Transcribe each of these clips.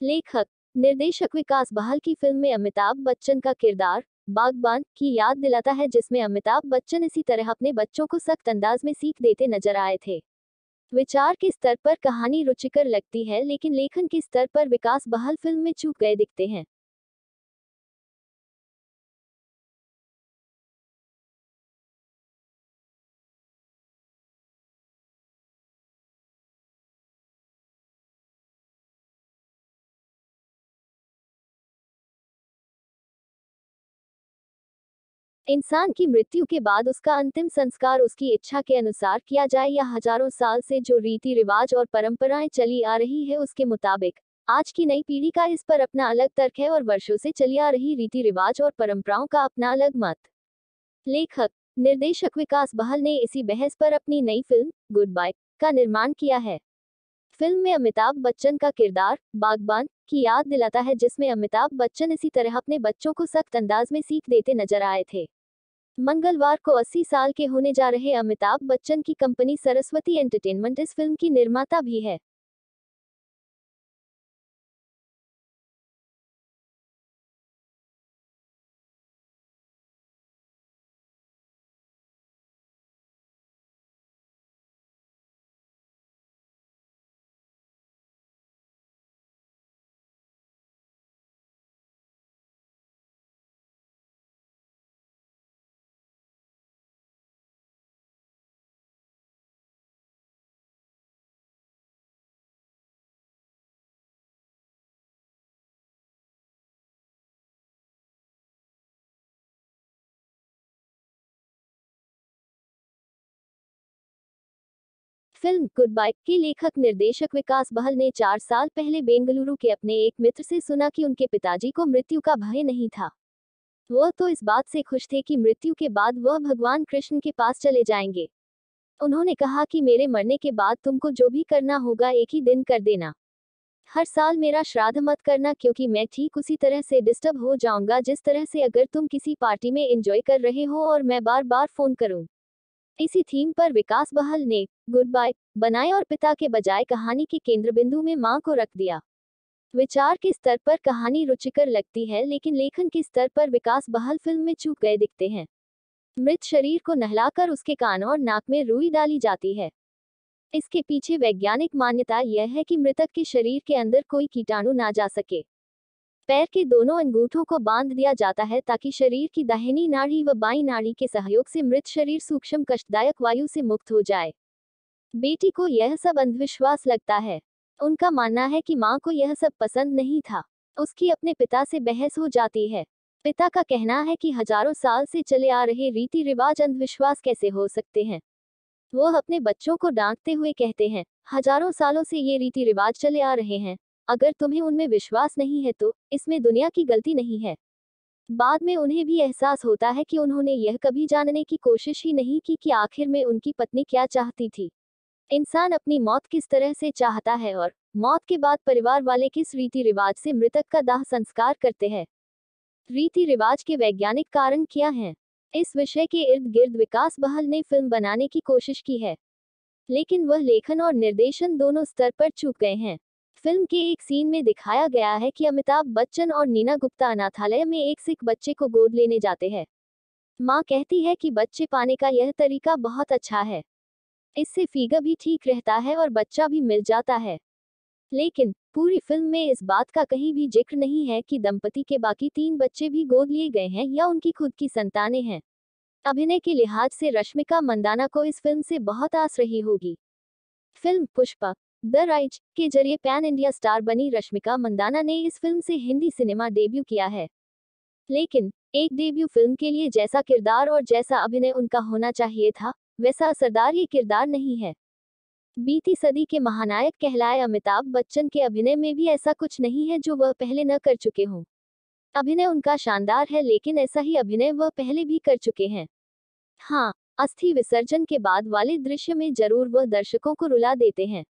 लेखक, निर्देशक विकास बहल की फ़िल्म में अमिताभ बच्चन का किरदार, बागबान, की याद दिलाता है, जिसमें अमिताभ बच्चन इसी तरह अपने बच्चों को सख्त अंदाज में सीख देते नज़र आए थे। विचार के स्तर पर कहानी रुचिकर लगती है, लेकिन लेखन के स्तर पर विकास बहल फ़िल्म में चूक गए दिखते हैं। इंसान की मृत्यु के बाद उसका अंतिम संस्कार उसकी इच्छा के अनुसार किया जाए या हज़ारों साल से जो रीति रिवाज और परंपराएँ चली आ रही है उसके मुताबिक। आज की नई पीढ़ी का इस पर अपना अलग तर्क है और वर्षों से चली आ रही रीति रिवाज और परंपराओं का अपना अलग मत। लेखक, निर्देशक विकास बहल ने इसी बहस पर अपनी नई फ़िल्म गुड बाय का निर्माण किया है। फ़िल्म में अमिताभ बच्चन का किरदार, बागबान, की याद दिलाता है जिसमें अमिताभ बच्चन इसी तरह अपने बच्चों को सख्त अंदाज में सीख देते नज़र आए थे। मंगलवार को 80 साल के होने जा रहे अमिताभ बच्चन की कंपनी सरस्वती एंटरटेनमेंट इस फ़िल्म की निर्माता भी है। फ़िल्म गुड बाय के लेखक निर्देशक विकास बहल ने चार साल पहले बेंगलुरु के अपने एक मित्र से सुना कि उनके पिताजी को मृत्यु का भय नहीं था। वह तो इस बात से खुश थे कि मृत्यु के बाद वह भगवान कृष्ण के पास चले जाएँगे। उन्होंने कहा कि मेरे मरने के बाद तुमको जो भी करना होगा एक ही दिन कर देना। हर साल मेरा श्राद्ध मत करना क्योंकि मैं ठीक उसी तरह से डिस्टर्ब हो जाऊँगा जिस तरह से अगर तुम किसी पार्टी में एंजॉय कर रहे हो और मैं बार बार फ़ोन करूँ। इसी थीम पर विकास बहल ने गुड बाय बनाए और पिता के बजाय कहानी के केंद्र बिंदु में माँ को रख दिया। विचार के स्तर पर कहानी रुचिकर लगती है, लेकिन लेखन के स्तर पर विकास बहल फ़िल्म में चूक गए दिखते हैं। मृत शरीर को नहलाकर उसके कान और नाक में रुई डाली जाती है। इसके पीछे वैज्ञानिक मान्यता यह है कि मृतक के शरीर के अंदर कोई कीटाणु ना जा सके। पैर के दोनों अंगूठों को बाँध दिया जाता है ताकि शरीर की दाहिनी नाड़ी व बाई नाड़ी के सहयोग से मृत शरीर सूक्ष्म, कष्टदायक वायु से मुक्त हो जाए। बेटी को यह सब अंधविश्वास लगता है। उनका मानना है कि माँ को यह सब पसंद नहीं था। उसकी अपने पिता से बहस हो जाती है। पिता का कहना है कि हज़ारों साल से चले आ रहे रीति रिवाज अंधविश्वास कैसे हो सकते हैं? वो अपने बच्चों को डांटते हुए कहते हैं, हज़ारों सालों से ये रीति रिवाज चले आ रहे हैं। अगर तुम्हें उनमें विश्वास नहीं है तो इसमें दुनिया की गलती नहीं है। बाद में उन्हें भी एहसास होता है कि उन्होंने यह कभी जानने की कोशिश ही नहीं की कि आखिर में उनकी पत्नी क्या चाहती थी। इंसान अपनी मौत किस तरह से चाहता है और मौत के बाद परिवार वाले किस रीति रिवाज से मृतक का दाह संस्कार करते हैं? रीति रिवाज के वैज्ञानिक कारण क्या हैं? इस विषय के इर्द गिर्द विकास बहल ने फ़िल्म बनाने की कोशिश की है। लेकिन वह लेखन और निर्देशन दोनों स्तर पर चूक गए हैं। फ़िल्म के एक सीन में दिखाया गया है कि अमिताभ बच्चन और नीना गुप्ता अनाथालय में एक सिख बच्चे को गोद लेने जाते हैं। माँ कहती है कि बच्चे पाने का यह तरीका बहुत अच्छा है। इससे फीगा भी ठीक रहता है और बच्चा भी मिल जाता है। लेकिन, पूरी फ़िल्म में इस बात का कहीं भी ज़िक्र नहीं है कि दंपति के बाकी तीन बच्चे भी गोद लिए गए हैं या उनकी खुद की संतानें हैं। अभिनय के लिहाज से रश्मिका मंदाना को इस फ़िल्म से बहुत आस रही होगी। फ़िल्म पुष्पा द राइज, के ज़रिए पैन इंडिया स्टार बनी रश्मिका मंदाना ने इस फ़िल्म से हिंदी सिनेमा डेब्यू किया है। लेकिन, एक डेब्यू फ़िल्म के लिए जैसा किरदार और जैसा अभिनय उनका होना चाहिए था, वैसा असरदार ये किरदार नहीं है। बीती सदी के महानायक कहलाए अमिताभ बच्चन के अभिनय में भी ऐसा कुछ नहीं है जो वह पहले न कर चुके हों। अभिनय उनका शानदार है लेकिन ऐसा ही अभिनय वह पहले भी कर चुके हैं। हाँ अस्थि विसर्जन के बाद वाले दृश्य में ज़रूर वह दर्शकों को रुला देते हैं।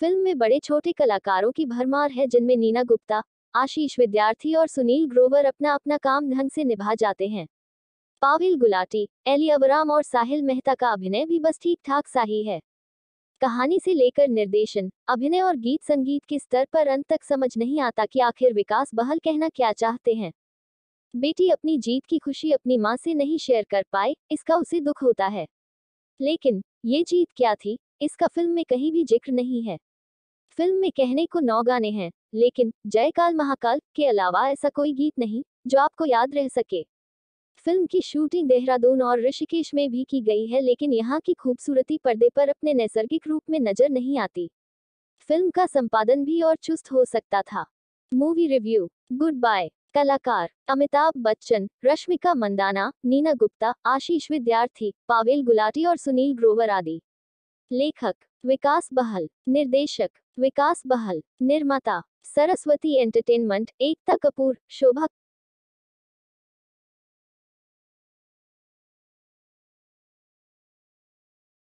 फ़िल्म में बड़े छोटे कलाकारों की भरमार है, जिनमें नीना गुप्ता, आशीष विद्यार्थी और सुनील ग्रोवर अपना अपना काम ढंग से निभा जाते हैं। पाविल गुलाटी, एली अबराम और साहिल मेहता का अभिनय भी बस ठीक ठाक सा ही है। कहानी से लेकर निर्देशन, अभिनय और गीत संगीत के स्तर पर अंत तक समझ नहीं आता कि आखिर विकास बहल कहना क्या चाहते हैं। बेटी अपनी जीत की खुशी अपनी माँ से नहीं शेयर कर पाए, इसका उसे दुख होता है। लेकिन, ये जीत क्या थी, इसका फ़िल्म में कहीं भी ज़िक्र नहीं है। फ़िल्म में कहने को नौ गाने हैं, लेकिन जयकाल महाकाल के अलावा ऐसा कोई गीत नहीं, जो आपको याद रह सके। फ़िल्म की शूटिंग देहरादून और ऋषिकेश में भी की गई है, लेकिन यहाँ की खूबसूरती पर्दे पर अपने नैसर्गिक रूप में नज़र नहीं आती। फ़िल्म का संपादन भी और चुस्त हो सकता था। मूवी रिव्यू गुड बाय कलाकार, अमिताभ बच्चन, रश्मिका मंदाना, नीना गुप्ता, आशीष विद्यार्थी, पावेल गुलाटी और सुनील ग्रोवर आदि। लेखक विकास बहल निर्देशक विकास बहल निर्माता सरस्वती एंटरटेनमेंट एकता कपूर शोभा